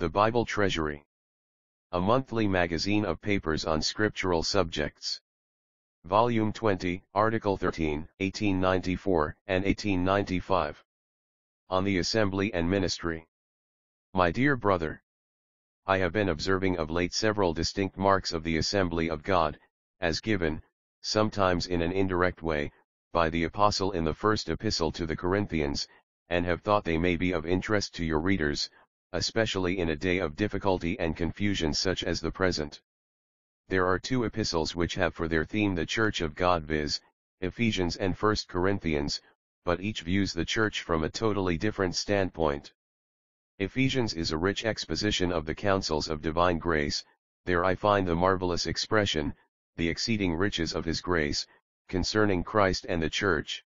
The Bible Treasury. A monthly magazine of papers on scriptural subjects. Volume 20, Article 13, 1894 and 1895. On the Assembly and Ministry. My dear brother, I have been observing of late several distinct marks of the Assembly of God, as given, sometimes in an indirect way, by the Apostle in the first epistle to the Corinthians, and have thought they may be of interest to your readers, especially in a day of difficulty and confusion such as the present. There are two epistles which have for their theme the Church of God viz., Ephesians and 1 Corinthians, but each views the Church from a totally different standpoint. Ephesians is a rich exposition of the counsels of divine grace, there I find the marvelous expression, the exceeding riches of his grace, concerning Christ and the Church.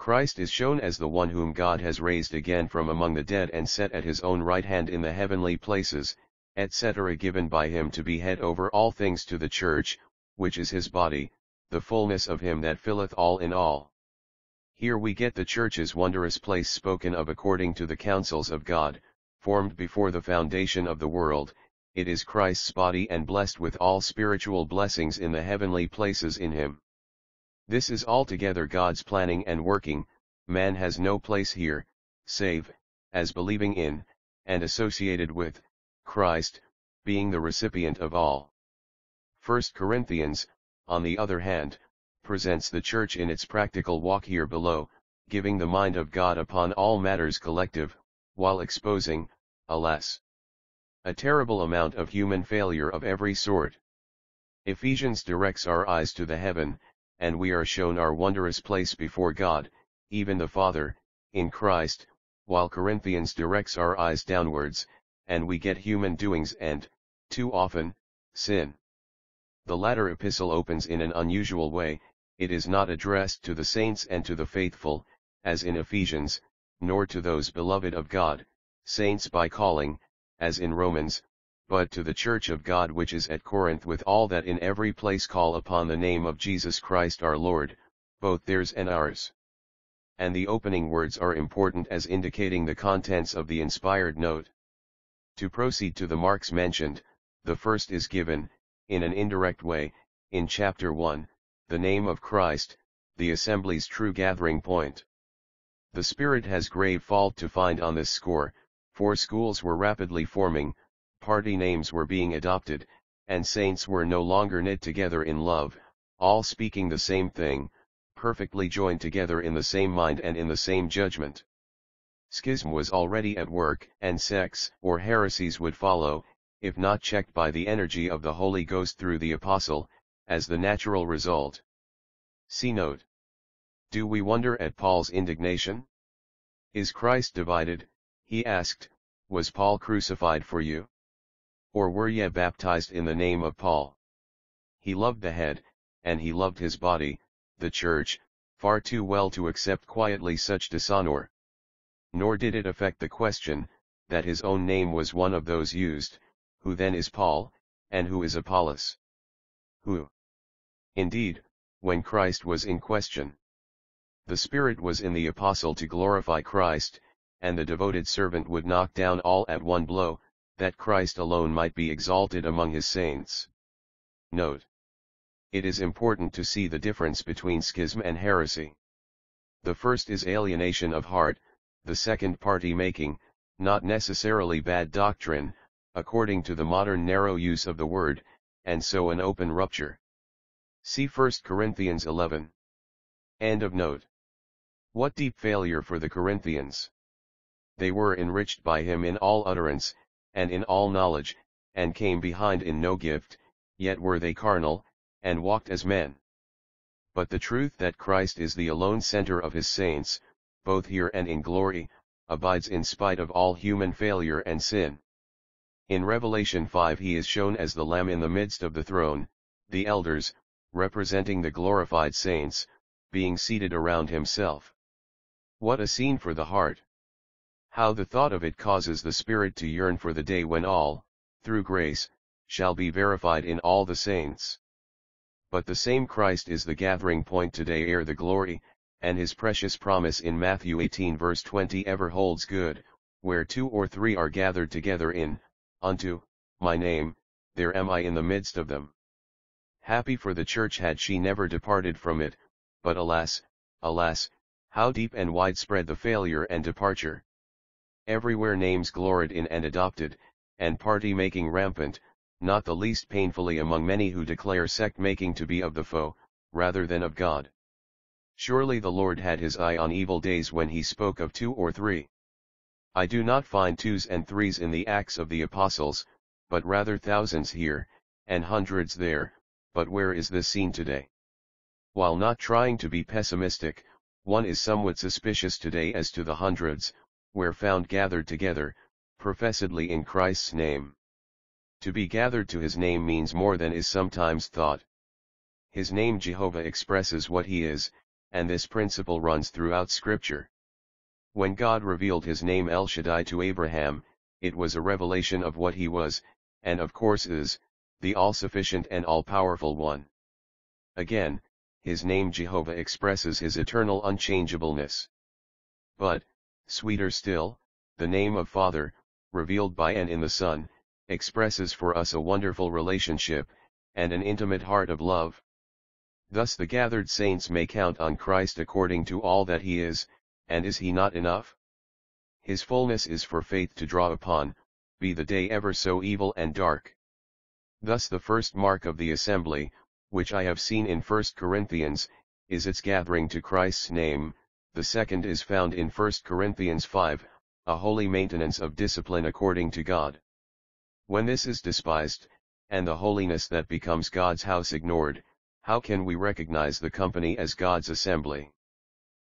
Christ is shown as the one whom God has raised again from among the dead and set at his own right hand in the heavenly places, etc. given by him to be head over all things to the church, which is his body, the fullness of him that filleth all in all. Here we get the church's wondrous place spoken of according to the counsels of God, formed before the foundation of the world, it is Christ's body and blessed with all spiritual blessings in the heavenly places in him. This is altogether God's planning and working, man has no place here, save, as believing in, and associated with, Christ, being the recipient of all. 1 Corinthians, on the other hand, presents the church in its practical walk here below, giving the mind of God upon all matters collective, while exposing, alas, a terrible amount of human failure of every sort. Ephesians directs our eyes to the heaven, and we are shown our wondrous place before God, even the Father, in Christ, while Corinthians directs our eyes downwards, and we get human doings and, too often, sin. The latter epistle opens in an unusual way, it is not addressed to the saints and to the faithful, as in Ephesians, nor to those beloved of God, saints by calling, as in Romans, but to the church of God which is at Corinth with all that in every place call upon the name of Jesus Christ our Lord, both theirs and ours. And the opening words are important as indicating the contents of the inspired note. To proceed to the marks mentioned, the first is given, in an indirect way, in chapter 1, the name of Christ, the assembly's true gathering point. The Spirit has grave fault to find on this score, for schools were rapidly forming, party names were being adopted, and saints were no longer knit together in love, all speaking the same thing, perfectly joined together in the same mind and in the same judgment. Schism was already at work, and sects or heresies would follow, if not checked by the energy of the Holy Ghost through the Apostle, as the natural result. See note. Do we wonder at Paul's indignation? Is Christ divided, he asked, was Paul crucified for you? Or were ye baptized in the name of Paul? He loved the head, and he loved his body, the church, far too well to accept quietly such dishonor. Nor did it affect the question, that his own name was one of those used, who then is Paul, and who is Apollos? Who? Indeed, when Christ was in question. The Spirit was in the apostle to glorify Christ, and the devoted servant would knock down all at one blow, that Christ alone might be exalted among his saints. Note. It is important to see the difference between schism and heresy. The first is alienation of heart, the second party making, not necessarily bad doctrine, according to the modern narrow use of the word, and so an open rupture. See 1 Corinthians 11. End of note. What deep failure for the Corinthians! They were enriched by him in all utterance, and in all knowledge, and came behind in no gift, yet were they carnal, and walked as men. But the truth that Christ is the alone center of his saints, both here and in glory, abides in spite of all human failure and sin. In Revelation 5 he is shown as the Lamb in the midst of the throne, the elders, representing the glorified saints, being seated around himself. What a scene for the heart! How the thought of it causes the Spirit to yearn for the day when all, through grace, shall be verified in all the saints. But the same Christ is the gathering point today ere the glory, and his precious promise in Matthew 18 verse 20 ever holds good, where two or three are gathered together in, unto, my name, there am I in the midst of them. Happy for the church had she never departed from it, but alas, alas, how deep and widespread the failure and departure. Everywhere names gloried in and adopted, and party making rampant, not the least painfully among many who declare sect making to be of the foe, rather than of God. Surely the Lord had his eye on evil days when he spoke of two or three. I do not find twos and threes in the Acts of the Apostles, but rather thousands here, and hundreds there, but where is this seen today? While not trying to be pessimistic, one is somewhat suspicious today as to the hundreds, where found gathered together, professedly in Christ's name. To be gathered to his name means more than is sometimes thought. His name Jehovah expresses what he is, and this principle runs throughout scripture. When God revealed his name El Shaddai to Abraham, it was a revelation of what he was, and of course is, the all-sufficient and all-powerful one. Again, his name Jehovah expresses his eternal unchangeableness. But, sweeter still, the name of Father, revealed by and in the Son, expresses for us a wonderful relationship, and an intimate heart of love. Thus the gathered saints may count on Christ according to all that he is, and is he not enough? His fullness is for faith to draw upon, be the day ever so evil and dark. Thus the first mark of the assembly, which I have seen in 1 Corinthians, is its gathering to Christ's name, the second is found in 1 Corinthians 5, a holy maintenance of discipline according to God. When this is despised, and the holiness that becomes God's house ignored, how can we recognize the company as God's assembly?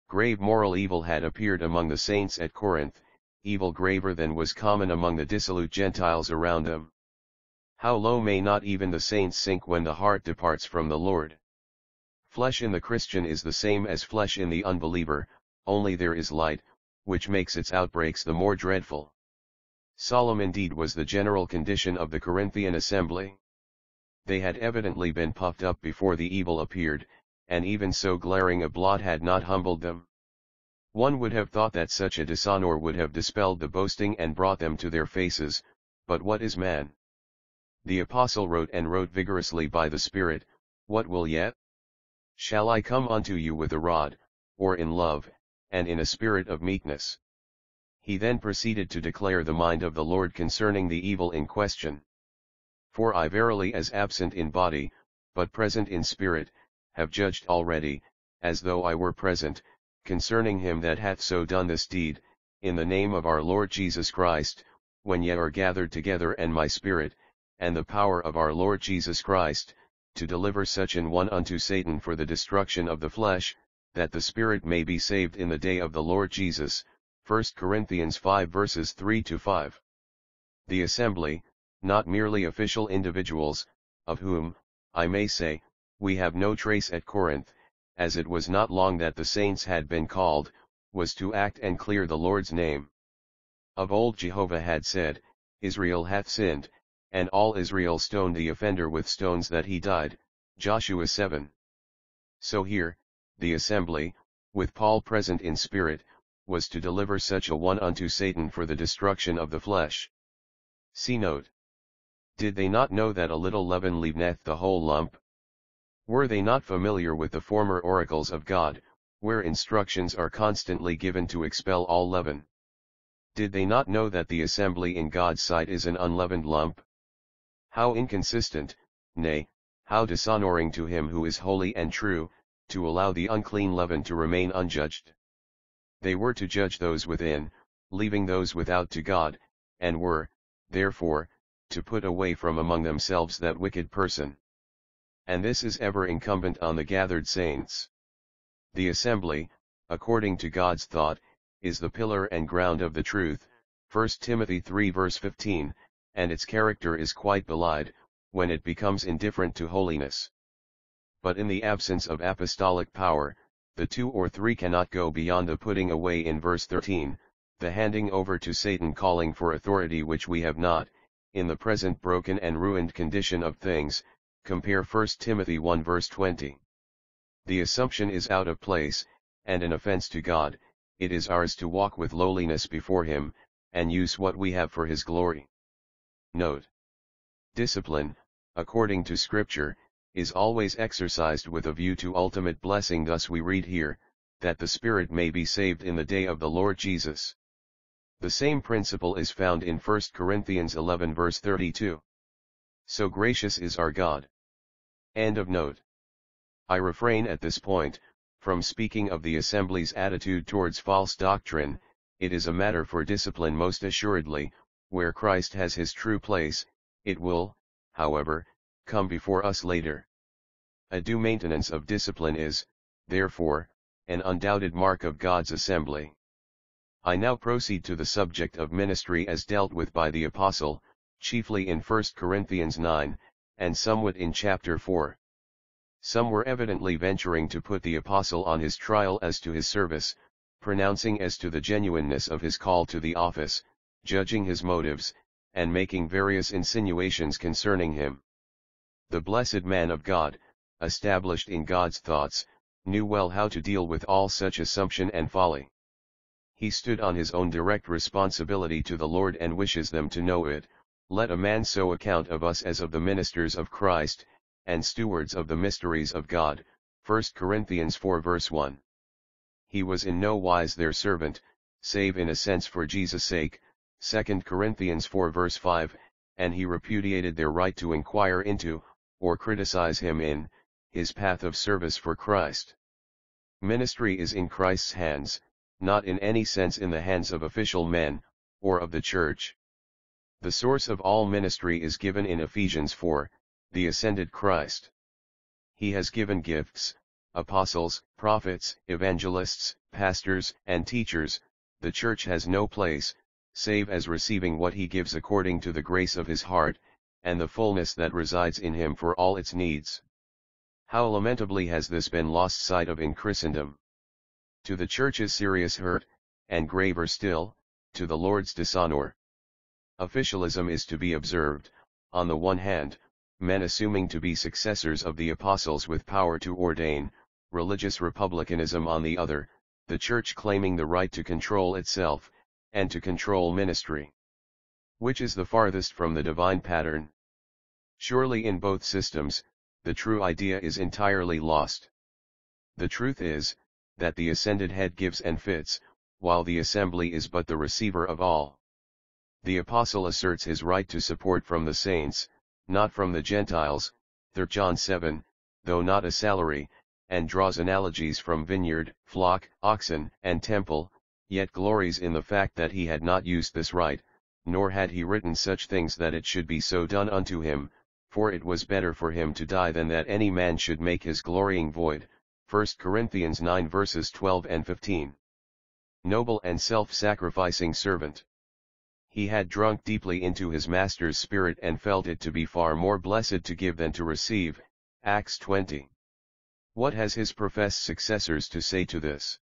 Grave moral evil had appeared among the saints at Corinth, evil graver than was common among the dissolute Gentiles around them. How low may not even the saints sink when the heart departs from the Lord? Flesh in the Christian is the same as flesh in the unbeliever, only there is light, which makes its outbreaks the more dreadful. Solemn indeed was the general condition of the Corinthian assembly. They had evidently been puffed up before the evil appeared, and even so glaring a blot had not humbled them. One would have thought that such a dishonor would have dispelled the boasting and brought them to their faces, but what is man? The apostle wrote and wrote vigorously by the Spirit, What will yet? Shall I come unto you with a rod, or in love, and in a spirit of meekness? He then proceeded to declare the mind of the Lord concerning the evil in question. For I verily as absent in body, but present in spirit, have judged already, as though I were present, concerning him that hath so done this deed, in the name of our Lord Jesus Christ, when ye are gathered together and my spirit, and the power of our Lord Jesus Christ, to deliver such an one unto Satan for the destruction of the flesh, that the spirit may be saved in the day of the Lord Jesus. 1 Corinthians 5 verses 3 to 5. The assembly, not merely official individuals, of whom, I may say, we have no trace at Corinth, as it was not long that the saints had been called, was to act and clear the Lord's name. Of old Jehovah had said, Israel hath sinned, and all Israel stoned the offender with stones that he died, Joshua 7. So here, the assembly, with Paul present in spirit, was to deliver such a one unto Satan for the destruction of the flesh. See note. Did they not know that a little leaven leaveneth the whole lump? Were they not familiar with the former oracles of God, where instructions are constantly given to expel all leaven? Did they not know that the assembly in God's sight is an unleavened lump? How inconsistent, nay, how dishonoring to him who is holy and true, to allow the unclean leaven to remain unjudged. They were to judge those within, leaving those without to God, and were, therefore, to put away from among themselves that wicked person. And this is ever incumbent on the gathered saints. The assembly, according to God's thought, is the pillar and ground of the truth, 1 Timothy 3 verse 15, and its character is quite belied, when it becomes indifferent to holiness. But in the absence of apostolic power, the two or three cannot go beyond the putting away in verse 13, the handing over to Satan calling for authority which we have not, in the present broken and ruined condition of things, compare 1 Timothy 1 verse 20. The assumption is out of place, and an offense to God, it is ours to walk with lowliness before him, and use what we have for his glory. Note. Discipline, according to scripture, is always exercised with a view to ultimate blessing thus we read here, that the spirit may be saved in the day of the Lord Jesus. The same principle is found in 1 Corinthians 11 verse 32. So gracious is our God. End of note. I refrain at this point, from speaking of the assembly's attitude towards false doctrine, it is a matter for discipline most assuredly, where Christ has his true place, it will, however, come before us later. A due maintenance of discipline is, therefore, an undoubted mark of God's assembly. I now proceed to the subject of ministry as dealt with by the Apostle, chiefly in 1 Corinthians 9, and somewhat in chapter 4. Some were evidently venturing to put the Apostle on his trial as to his service, pronouncing as to the genuineness of his call to the office, judging his motives, and making various insinuations concerning him. The blessed man of God, established in God's thoughts, knew well how to deal with all such assumption and folly. He stood on his own direct responsibility to the Lord and wishes them to know it, let a man so account of us as of the ministers of Christ, and stewards of the mysteries of God, 1 Corinthians 4 verse 1. He was in no wise their servant, save in a sense for Jesus' sake, 2 Corinthians 4 verse 5, and he repudiated their right to inquire into, or criticize him in, his path of service for Christ. Ministry is in Christ's hands, not in any sense in the hands of official men, or of the church. The source of all ministry is given in Ephesians 4, the ascended Christ. He has given gifts, apostles, prophets, evangelists, pastors, and teachers, the church has no place, save as receiving what he gives according to the grace of his heart, and the fullness that resides in him for all its needs. How lamentably has this been lost sight of in Christendom. To the Church's serious hurt, and graver still, to the Lord's dishonor. Officialism is to be observed, on the one hand, men assuming to be successors of the apostles with power to ordain, religious republicanism on the other, the Church claiming the right to control itself, and to control ministry. Which is the farthest from the divine pattern? Surely in both systems, the true idea is entirely lost. The truth is, that the ascended head gives and fits, while the assembly is but the receiver of all. The apostle asserts his right to support from the saints, not from the Gentiles, 3 John 7, though not a salary, and draws analogies from vineyard, flock, oxen, and temple, yet glories in the fact that he had not used this right, nor had he written such things that it should be so done unto him, for it was better for him to die than that any man should make his glorying void. 1 Corinthians 9 verses 12 and 15. Noble and self-sacrificing servant. He had drunk deeply into his master's spirit and felt it to be far more blessed to give than to receive, Acts 20. What has his professed successors to say to this?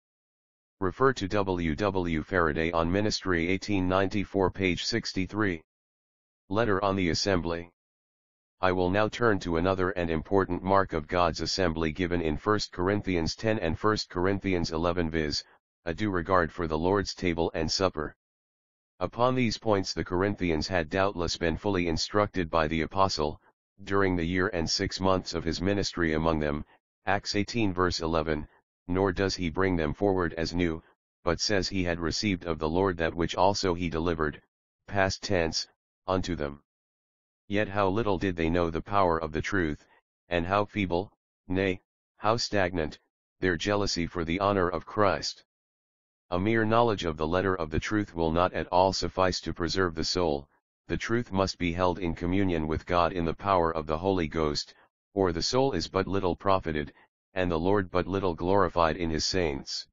Refer to W. W. Fereday on Ministry 1894 page 63. Letter on the Assembly. I will now turn to another and important mark of God's assembly given in 1 Corinthians 10 and 1 Corinthians 11 viz., a due regard for the Lord's table and supper. Upon these points the Corinthians had doubtless been fully instructed by the Apostle, during the year and six months of his ministry among them, Acts 18 verse 11, nor does he bring them forward as new, but says he had received of the Lord that which also he delivered, past tense, unto them. Yet how little did they know the power of the truth, and how feeble, nay, how stagnant, their jealousy for the honor of Christ. A mere knowledge of the letter of the truth will not at all suffice to preserve the soul, the truth must be held in communion with God in the power of the Holy Ghost, or the soul is but little profited, and the Lord but little glorified in his saints.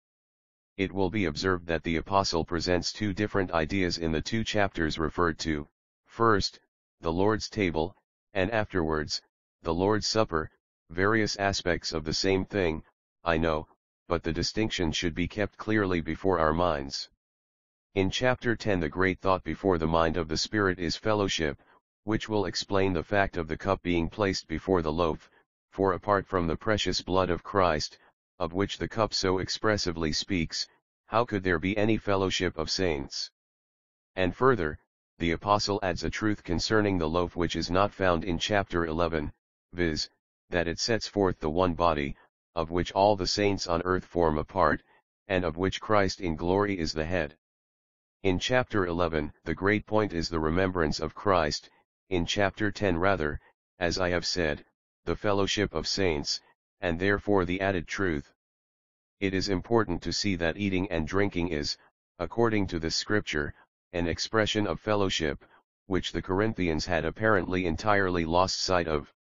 It will be observed that the Apostle presents two different ideas in the two chapters referred to, first, the Lord's table, and afterwards, the Lord's supper, various aspects of the same thing, I know, but the distinction should be kept clearly before our minds. In chapter 10 the great thought before the mind of the Spirit is fellowship, which will explain the fact of the cup being placed before the loaf, for apart from the precious blood of Christ, of which the cup so expressively speaks, how could there be any fellowship of saints? And further, the apostle adds a truth concerning the loaf which is not found in chapter 11, viz., that it sets forth the one body, of which all the saints on earth form a part, and of which Christ in glory is the head. In chapter 11, the great point is the remembrance of Christ, in chapter 10 rather, as I have said, the fellowship of saints, and therefore the added truth. It is important to see that eating and drinking is, according to this scripture, an expression of fellowship, which the Corinthians had apparently entirely lost sight of.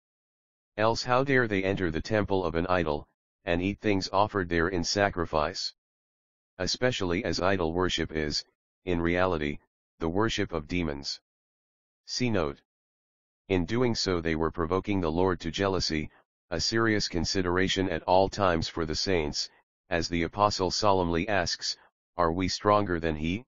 Else how dare they enter the temple of an idol, and eat things offered there in sacrifice? Especially as idol worship is, in reality, the worship of demons. See note. In doing so they were provoking the Lord to jealousy, a serious consideration at all times for the saints, as the Apostle solemnly asks, Are we stronger than he?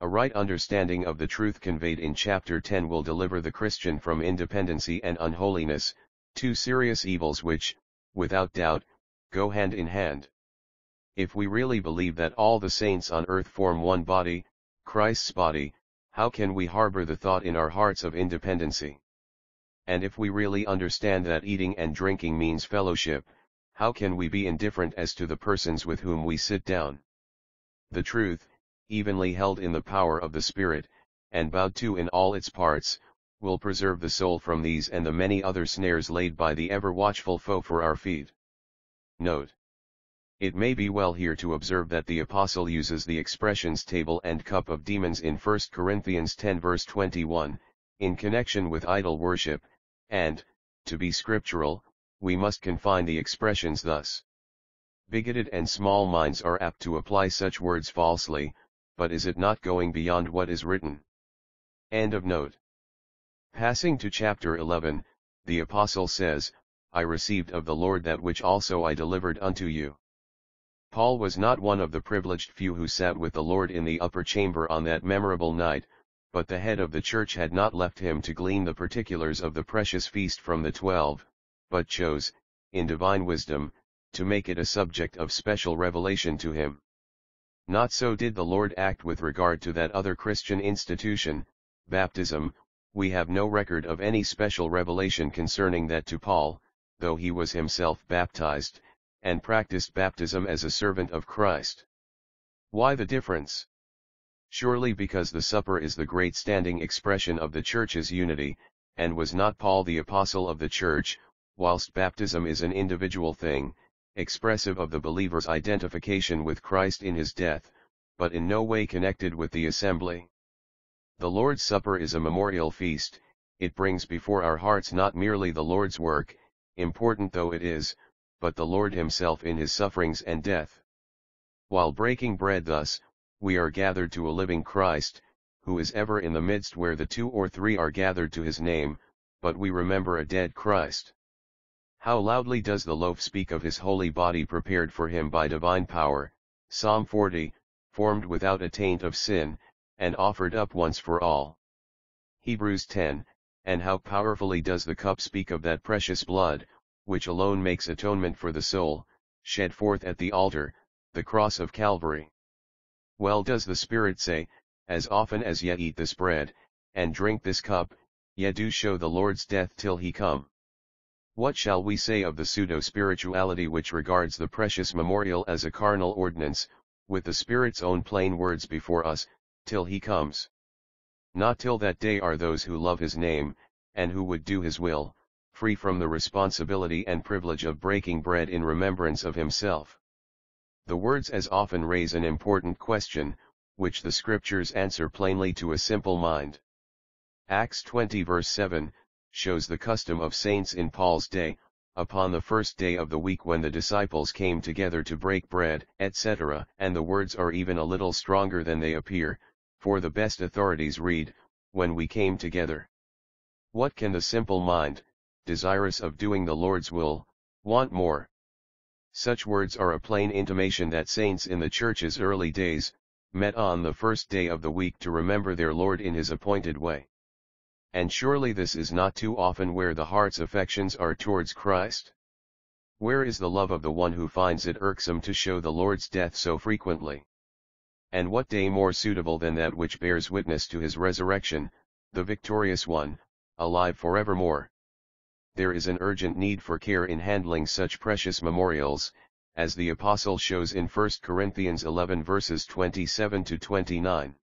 A right understanding of the truth conveyed in chapter 10 will deliver the Christian from independency and unholiness, two serious evils which, without doubt, go hand in hand. If we really believe that all the saints on earth form one body, Christ's body, how can we harbor the thought in our hearts of independency? And if we really understand that eating and drinking means fellowship, how can we be indifferent as to the persons with whom we sit down? The truth, evenly held in the power of the Spirit, and bowed to in all its parts, will preserve the soul from these and the many other snares laid by the ever-watchful foe for our feet. Note. It may be well here to observe that the apostle uses the expressions table and cup of demons in 1 Corinthians 10 verse 21, in connection with idol worship, and, to be scriptural, we must confine the expressions thus. Bigoted and small minds are apt to apply such words falsely, but is it not going beyond what is written? End of note. Passing to chapter 11, the apostle says, I received of the Lord that which also I delivered unto you. Paul was not one of the privileged few who sat with the Lord in the upper chamber on that memorable night, but the head of the church had not left him to glean the particulars of the precious feast from the twelve, but chose, in divine wisdom, to make it a subject of special revelation to him. Not so did the Lord act with regard to that other Christian institution, baptism, we have no record of any special revelation concerning that to Paul, though he was himself baptized, and practiced baptism as a servant of Christ. Why the difference? Surely because the supper is the great standing expression of the church's unity, and was not Paul the apostle of the church, whilst baptism is an individual thing, expressive of the believer's identification with Christ in his death, but in no way connected with the assembly. The Lord's Supper is a memorial feast, it brings before our hearts not merely the Lord's work, important though it is, but the Lord himself in his sufferings and death. While breaking bread thus, we are gathered to a living Christ, who is ever in the midst where the two or three are gathered to his name, but we remember a dead Christ. How loudly does the loaf speak of his holy body prepared for him by divine power, Psalm 40, formed without a taint of sin, and offered up once for all. Hebrews 10, and how powerfully does the cup speak of that precious blood, which alone makes atonement for the soul, shed forth at the altar, the cross of Calvary. Well does the Spirit say, as often as ye eat this bread, and drink this cup, ye do show the Lord's death till he come. What shall we say of the pseudo-spirituality which regards the precious memorial as a carnal ordinance, with the Spirit's own plain words before us, till he comes? Not till that day are those who love his name, and who would do his will, free from the responsibility and privilege of breaking bread in remembrance of himself. The words as often raise an important question, which the scriptures answer plainly to a simple mind. Acts 20 verse 7, shows the custom of saints in Paul's day, upon the first day of the week when the disciples came together to break bread, etc. And the words are even a little stronger than they appear, for the best authorities read, when we came together. What can the simple mind, desirous of doing the Lord's will, want more. Such words are a plain intimation that saints in the Church's early days, met on the first day of the week to remember their Lord in his appointed way. And surely this is not too often where the heart's affections are towards Christ? Where is the love of the one who finds it irksome to show the Lord's death so frequently? And what day more suitable than that which bears witness to his resurrection, the victorious one, alive forevermore? There is an urgent need for care in handling such precious memorials, as the apostle shows in 1 Corinthians 11 verses 27 to 29.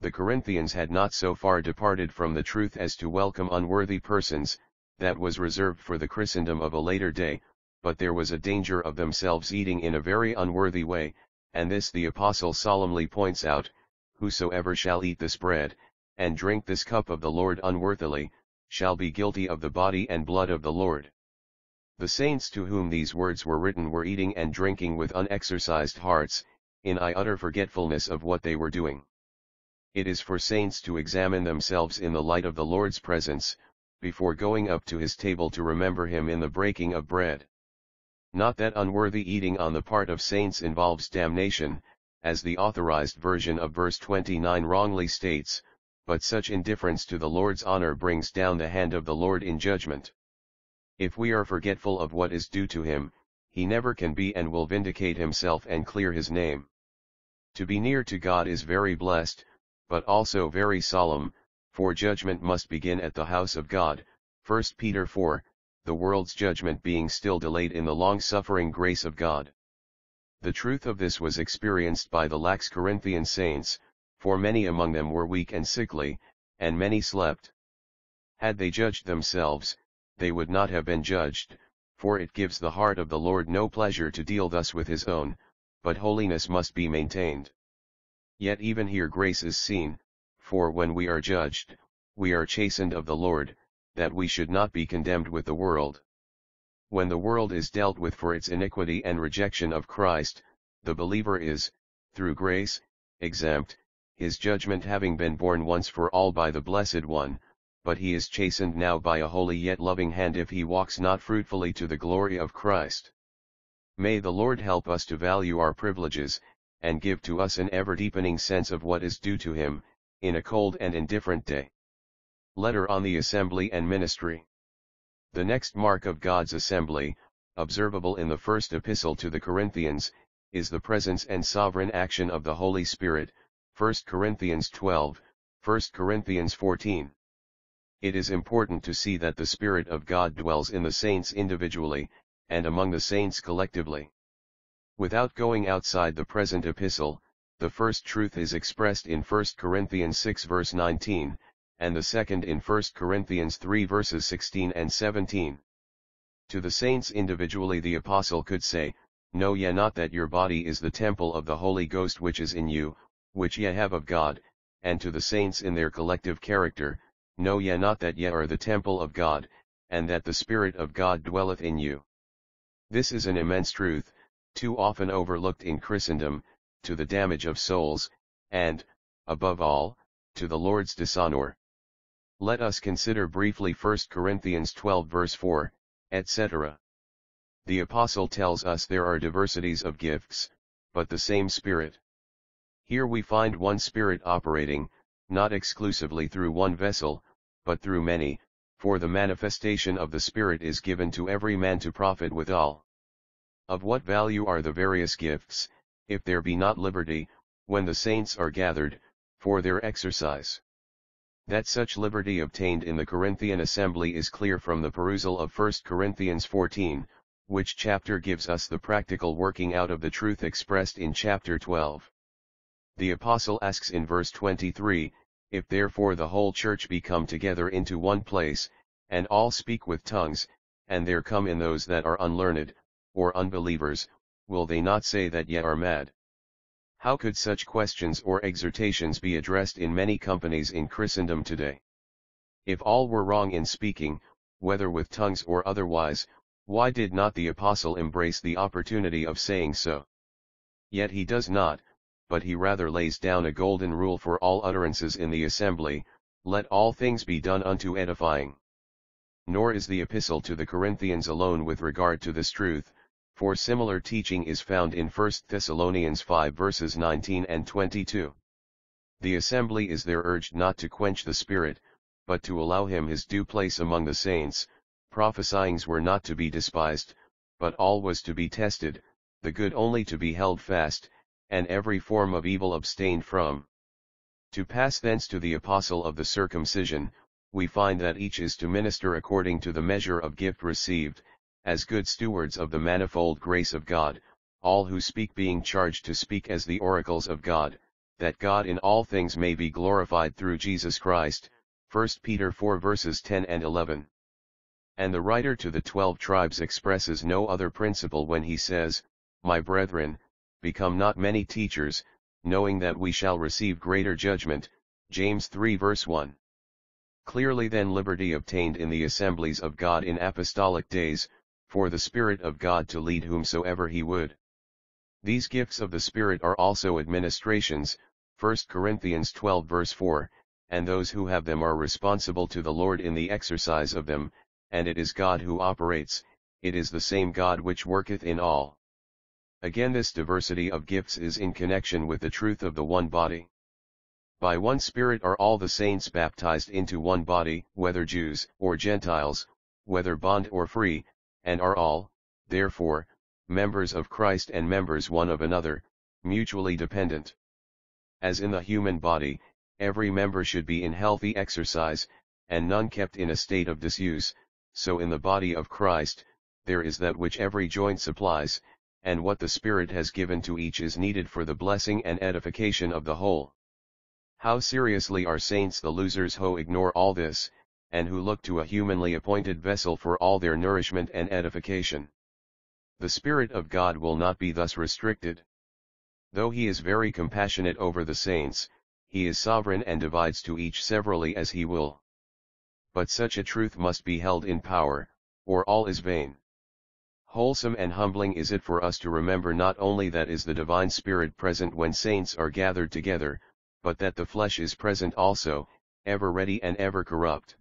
The Corinthians had not so far departed from the truth as to welcome unworthy persons, that was reserved for the Christendom of a later day, but there was a danger of themselves eating in a very unworthy way, and this the apostle solemnly points out, Whosoever shall eat this bread, and drink this cup of the Lord unworthily, shall be guilty of the body and blood of the Lord. The saints to whom these words were written were eating and drinking with unexercised hearts, in I utter forgetfulness of what they were doing. It is for saints to examine themselves in the light of the Lord's presence, before going up to his table to remember him in the breaking of bread. Not that unworthy eating on the part of saints involves damnation, as the authorized version of verse 29 wrongly states, but such indifference to the Lord's honor brings down the hand of the Lord in judgment. If we are forgetful of what is due to him, he never can be and will vindicate himself and clear his name. To be near to God is very blessed, but also very solemn, for judgment must begin at the house of God, 1 Peter 4, the world's judgment being still delayed in the long-suffering grace of God. The truth of this was experienced by the lax Corinthian saints, for many among them were weak and sickly, and many slept. Had they judged themselves, they would not have been judged, for it gives the heart of the Lord no pleasure to deal thus with his own, but holiness must be maintained. Yet even here grace is seen, for when we are judged, we are chastened of the Lord, that we should not be condemned with the world. When the world is dealt with for its iniquity and rejection of Christ, the believer is, through grace, exempt, his judgment having been borne once for all by the Blessed One, but he is chastened now by a holy yet loving hand if he walks not fruitfully to the glory of Christ. May the Lord help us to value our privileges, and give to us an ever-deepening sense of what is due to him, in a cold and indifferent day. Letter on the Assembly and Ministry The next mark of God's assembly, observable in the first epistle to the Corinthians, is the presence and sovereign action of the Holy Spirit, 1 Corinthians 12, 1 Corinthians 14. It is important to see that the Spirit of God dwells in the saints individually, and among the saints collectively. Without going outside the present epistle, the first truth is expressed in 1 Corinthians 6 verse 19, and the second in 1 Corinthians 3 verses 16 and 17. To the saints individually the apostle could say, Know ye not that your body is the temple of the Holy Ghost which is in you, which ye have of God, and to the saints in their collective character, Know ye not that ye are the temple of God, and that the Spirit of God dwelleth in you? This is an immense truth, too often overlooked in Christendom, to the damage of souls, and, above all, to the Lord's dishonor. Let us consider briefly 1 Corinthians 12 verse 4, etc. The Apostle tells us there are diversities of gifts, but the same Spirit. Here we find one Spirit operating, not exclusively through one vessel, but through many, for the manifestation of the Spirit is given to every man to profit withal. Of what value are the various gifts, if there be not liberty, when the saints are gathered, for their exercise? That such liberty obtained in the Corinthian assembly is clear from the perusal of 1 Corinthians 14, which chapter gives us the practical working out of the truth expressed in chapter 12. The apostle asks in verse 23, If therefore the whole church be come together into one place, and all speak with tongues, and there come in those that are unlearned, or unbelievers, will they not say that ye are mad? How could such questions or exhortations be addressed in many companies in Christendom today? If all were wrong in speaking, whether with tongues or otherwise, why did not the apostle embrace the opportunity of saying so? Yet he does not, but he rather lays down a golden rule for all utterances in the assembly, let all things be done unto edifying. Nor is the epistle to the Corinthians alone with regard to this truth, for similar teaching is found in 1 Thessalonians 5 verses 19 and 22. The assembly is there urged not to quench the Spirit, but to allow him his due place among the saints, prophesyings were not to be despised, but all was to be tested, the good only to be held fast, and every form of evil abstain from. To pass thence to the apostle of the circumcision, we find that each is to minister according to the measure of gift received, as good stewards of the manifold grace of God, all who speak being charged to speak as the oracles of God, that God in all things may be glorified through Jesus Christ, 1 Peter 4 verses 10 and 11. And the writer to the twelve tribes expresses no other principle when he says, My brethren, become not many teachers, knowing that we shall receive greater judgment, James 3 verse 1. Clearly then liberty obtained in the assemblies of God in apostolic days, for the Spirit of God to lead whomsoever he would. These gifts of the Spirit are also administrations, 1 Corinthians 12 verse 4, and those who have them are responsible to the Lord in the exercise of them, and it is God who operates, it is the same God which worketh in all. Again this diversity of gifts is in connection with the truth of the one body. By one Spirit are all the saints baptized into one body, whether Jews or Gentiles, whether bond or free, and are all, therefore, members of Christ and members one of another, mutually dependent. As in the human body, every member should be in healthy exercise, and none kept in a state of disuse, so in the body of Christ, there is that which every joint supplies, and what the Spirit has given to each is needed for the blessing and edification of the whole. How seriously are saints the losers who ignore all this, and who look to a humanly appointed vessel for all their nourishment and edification. The Spirit of God will not be thus restricted. Though he is very compassionate over the saints, he is sovereign and divides to each severally as he will but such a truth must be held in power, or all is vain. Wholesome and humbling is it for us to remember not only that is the divine spirit present when saints are gathered together, but that the flesh is present also, ever ready and ever corrupt.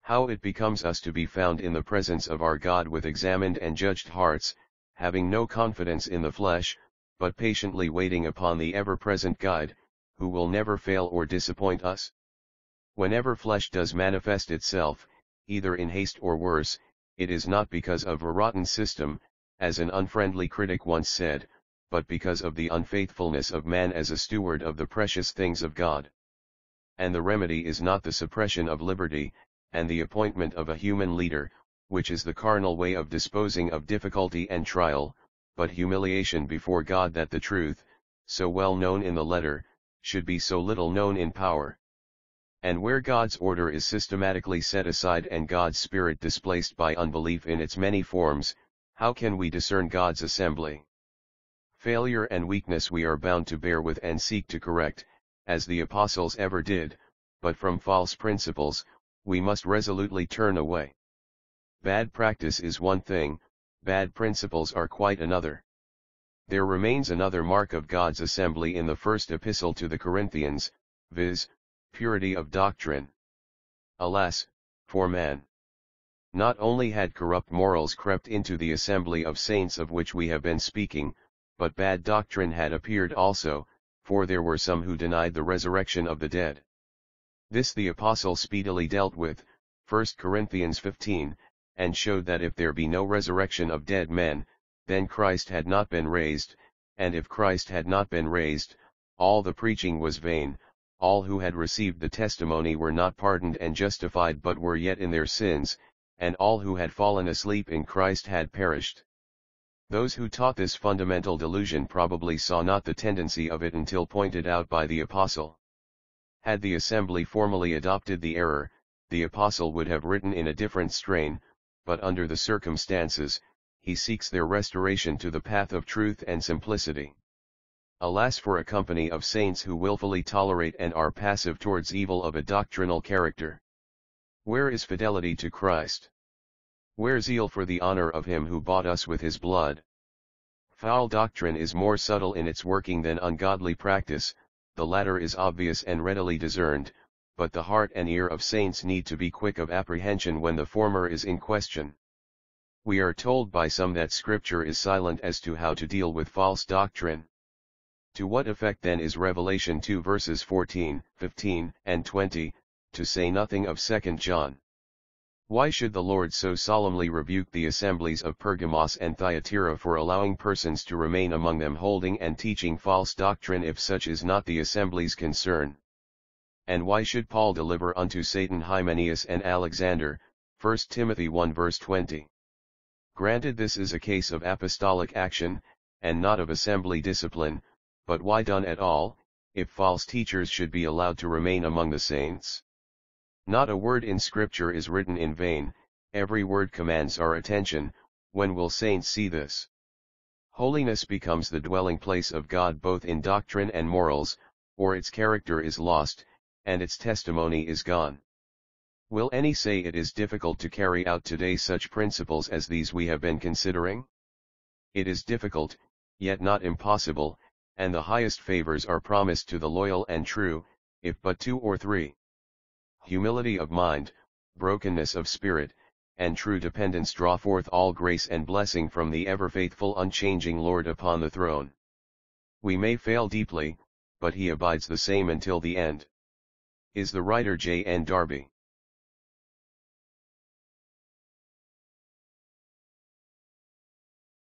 How it becomes us to be found in the presence of our God with examined and judged hearts, having no confidence in the flesh, but patiently waiting upon the ever-present guide, who will never fail or disappoint us. Whenever flesh does manifest itself, either in haste or worse, it is not because of a rotten system, as an unfriendly critic once said, but because of the unfaithfulness of man as a steward of the precious things of God. And the remedy is not the suppression of liberty, and the appointment of a human leader, which is the carnal way of disposing of difficulty and trial, but humiliation before God that the truth, so well known in the letter, should be so little known in power. And where God's order is systematically set aside and God's Spirit displaced by unbelief in its many forms, how can we discern God's assembly? Failure and weakness we are bound to bear with and seek to correct, as the apostles ever did, but from false principles, we must resolutely turn away. Bad practice is one thing, bad principles are quite another. There remains another mark of God's assembly in the first epistle to the Corinthians, viz., purity of doctrine. Alas, for man! Not only had corrupt morals crept into the assembly of saints of which we have been speaking, but bad doctrine had appeared also, for there were some who denied the resurrection of the dead. This the apostle speedily dealt with, 1 Corinthians 15, and showed that if there be no resurrection of dead men, then Christ had not been raised, and if Christ had not been raised, all the preaching was vain, all who had received the testimony were not pardoned and justified but were yet in their sins, and all who had fallen asleep in Christ had perished. Those who taught this fundamental delusion probably saw not the tendency of it until pointed out by the apostle. Had the assembly formally adopted the error, the apostle would have written in a different strain, but under the circumstances, he seeks their restoration to the path of truth and simplicity. Alas for a company of saints who wilfully tolerate and are passive towards evil of a doctrinal character. Where is fidelity to Christ? Where zeal for the honor of him who bought us with his blood? Foul doctrine is more subtle in its working than ungodly practice, the latter is obvious and readily discerned, but the heart and ear of saints need to be quick of apprehension when the former is in question. We are told by some that Scripture is silent as to how to deal with false doctrine. To what effect then is Revelation 2 verses 14, 15, and 20, to say nothing of 2 John? Why should the Lord so solemnly rebuke the assemblies of Pergamos and Thyatira for allowing persons to remain among them holding and teaching false doctrine if such is not the assembly's concern? And why should Paul deliver unto Satan Hymenaeus and Alexander, 1 Timothy 1 verse 20? Granted this is a case of apostolic action, and not of assembly discipline, but why done at all, if false teachers should be allowed to remain among the saints? Not a word in Scripture is written in vain, every word commands our attention, when will saints see this? Holiness becomes the dwelling place of God both in doctrine and morals, or its character is lost, and its testimony is gone. Will any say it is difficult to carry out today such principles as these we have been considering? It is difficult, yet not impossible, and the highest favors are promised to the loyal and true, if but two or three. Humility of mind, brokenness of spirit, and true dependence draw forth all grace and blessing from the ever-faithful unchanging Lord upon the throne. We may fail deeply, but he abides the same until the end. Is the writer J. N. Darby.